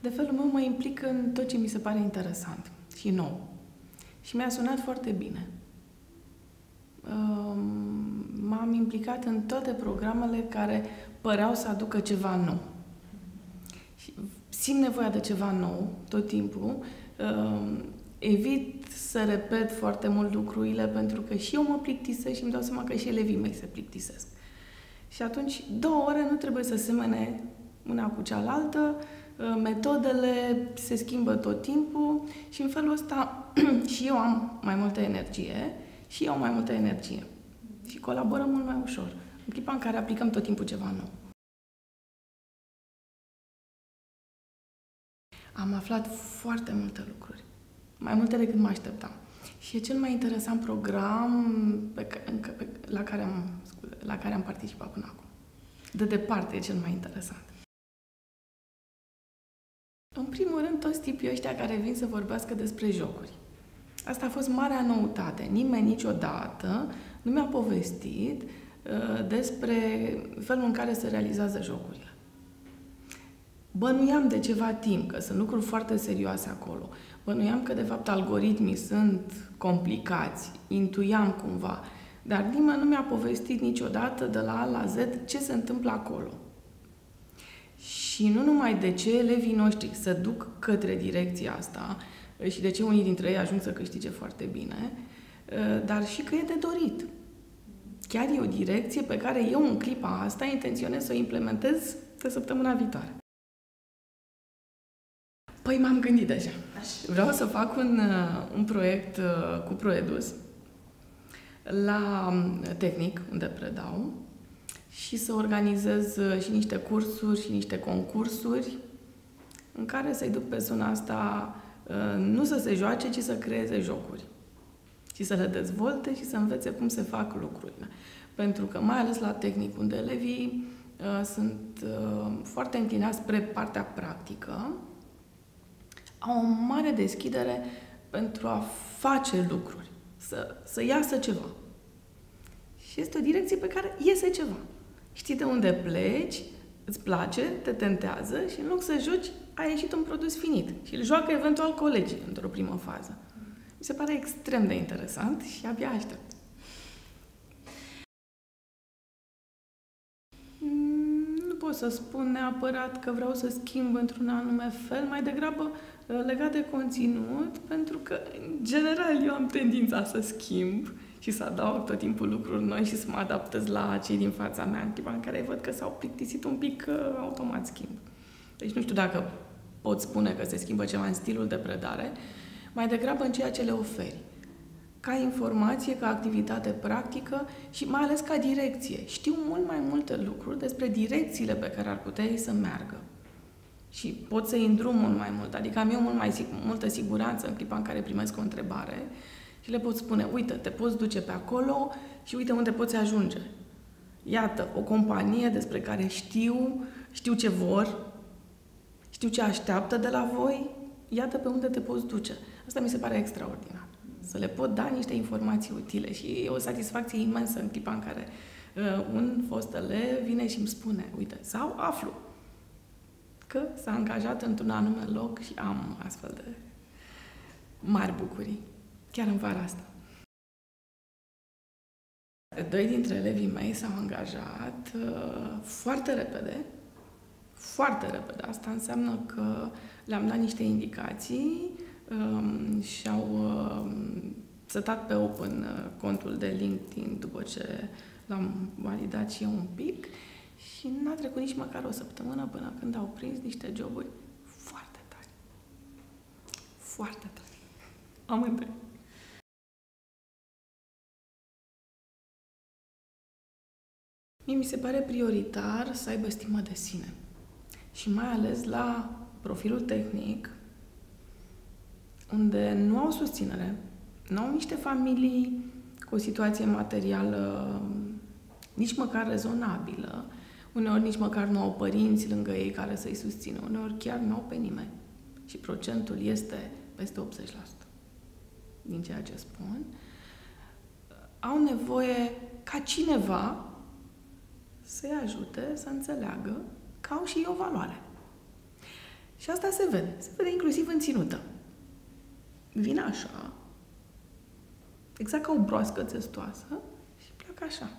De felul meu mă implic în tot ce mi se pare interesant și nou. Și mi-a sunat foarte bine. M-am implicat în toate programele care păreau să aducă ceva nou. Și simt nevoia de ceva nou tot timpul. Evit să repet foarte mult lucrurile pentru că și eu mă plictisesc și îmi dau seama că și elevii mei se plictisesc. Și atunci două ore nu trebuie să semene una cu cealaltă, metodele se schimbă tot timpul și în felul ăsta și eu am mai multă energie și eu am mai multă energie. Și colaborăm mult mai ușor. În clipa în care aplicăm tot timpul ceva nou. Am aflat foarte multe lucruri. Mai multe decât mă așteptam. Și e cel mai interesant program pe, pe, la, care am, la care am participat până acum. De departe e cel mai interesant. În primul rând, toți tipii ăștia care vin să vorbească despre jocuri. Asta a fost marea noutate. Nimeni niciodată nu mi-a povestit uh, despre felul în care se realizează jocurile. Bănuiam de ceva timp că sunt lucruri foarte serioase acolo. Bănuiam că, de fapt, algoritmii sunt complicați. Intuiam cumva. Dar nimeni nu mi-a povestit niciodată de la A la Z ce se întâmplă acolo. Și nu numai de ce elevii noștri se duc către direcția asta și de ce unii dintre ei ajung să câștige foarte bine, dar și că e de dorit. Chiar e o direcție pe care eu în clipa asta intenționez să o implementez de săptămâna viitoare. Păi m-am gândit deja. Vreau să fac un, un proiect cu Proedus la tehnic, unde predau, și să organizez uh, și niște cursuri și niște concursuri în care să-i duc persoana asta uh, nu să se joace, ci să creeze jocuri. Și să le dezvolte și să învețe cum se fac lucrurile. Pentru că, mai ales la tehnic, unde elevii uh, sunt uh, foarte înclinați spre partea practică, au o mare deschidere pentru a face lucruri, să, să iasă ceva. Și este o direcție pe care iese ceva știi de unde pleci, îți place, te tentează și în loc să joci, ai ieșit un produs finit și îl joacă eventual colegii într-o primă fază. Mi se pare extrem de interesant și abia aștept. Pot să spun neapărat că vreau să schimb într-un anume fel, mai degrabă uh, legat de conținut, pentru că, în general, eu am tendința să schimb și să adaug tot timpul lucruri noi și să mă adaptez la cei din fața mea în clipa în care văd că s-au plictisit un pic, uh, automat schimb. Deci nu știu dacă pot spune că se schimbă ceva în stilul de predare, mai degrabă în ceea ce le oferi. Ca informație, ca activitate practică și mai ales ca direcție. Știu mult mai multe lucruri despre direcțiile pe care ar putea ei să meargă. Și pot să-i îndrum mult mai mult. Adică am eu mult mai multă siguranță în clipa în care primesc o întrebare și le pot spune, uite, te poți duce pe acolo și uite unde poți ajunge. Iată, o companie despre care știu, știu ce vor, știu ce așteaptă de la voi, iată pe unde te poți duce. Asta mi se pare extraordinar. Să le pot da niște informații utile și e o satisfacție imensă în clipa în care uh, un fost elev vine și îmi spune, uite, sau aflu că s-a angajat într-un anume loc și am astfel de mari bucurii chiar în vara asta. Doi dintre elevii mei s-au angajat uh, foarte repede, foarte repede. Asta înseamnă că le-am dat niște indicații um, și au um, setat pe open uh, contul de LinkedIn după ce l-am validat și eu un pic și n-a trecut nici măcar o săptămână până când au prins niște joburi foarte tari. Foarte tari. Amândoi. Mie mi se pare prioritar să aibă stimă de sine. Și mai ales la profilul tehnic, unde nu au susținere, nu au niște familii cu o situație materială nici măcar rezonabilă, uneori nici măcar nu au părinți lângă ei care să-i susțină, uneori chiar nu au pe nimeni. Și procentul este peste 80%. din ceea ce spun, au nevoie ca cineva să-i ajute să înțeleagă că au și ei o valoare. Și asta se vede. Se vede inclusiv în ținută. Vine așa, exact ca o broască testoasă și pleacă așa.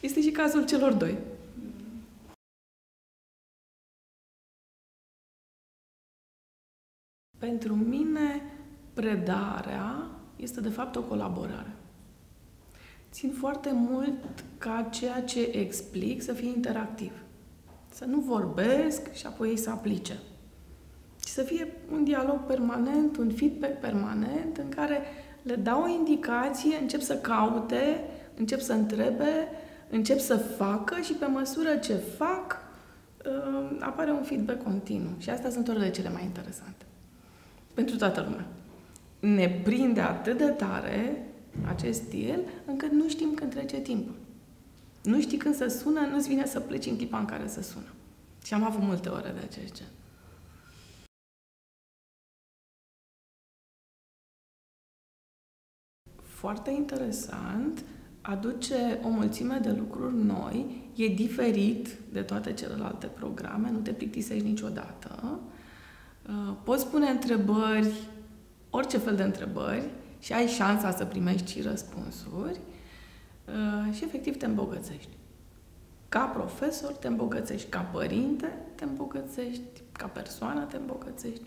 Este și cazul celor doi. Pentru mine, predarea este de fapt o colaborare. Țin foarte mult ca ceea ce explic să fie interactiv. Să nu vorbesc și apoi ei să aplice. Și să fie un dialog permanent, un feedback permanent în care le dau o indicație, încep să caute, încep să întrebe, încep să facă și pe măsură ce fac, uh, apare un feedback continuu. Și astea sunt orele cele mai interesante. Pentru toată lumea. Ne prinde atât de tare acest stil, încât nu știm când trece timpul. Nu știi când să sună, nu-ți vine să pleci în clipa în care să sună. Și am avut multe ore de acest gen. Foarte interesant, aduce o mulțime de lucruri noi, e diferit de toate celelalte programe, nu te plictisești niciodată. Uh, poți pune întrebări, orice fel de întrebări, și ai șansa să primești și răspunsuri uh, și efectiv te îmbogățești. Ca profesor te îmbogățești, ca părinte te îmbogățești, ca persoană te îmbogățești.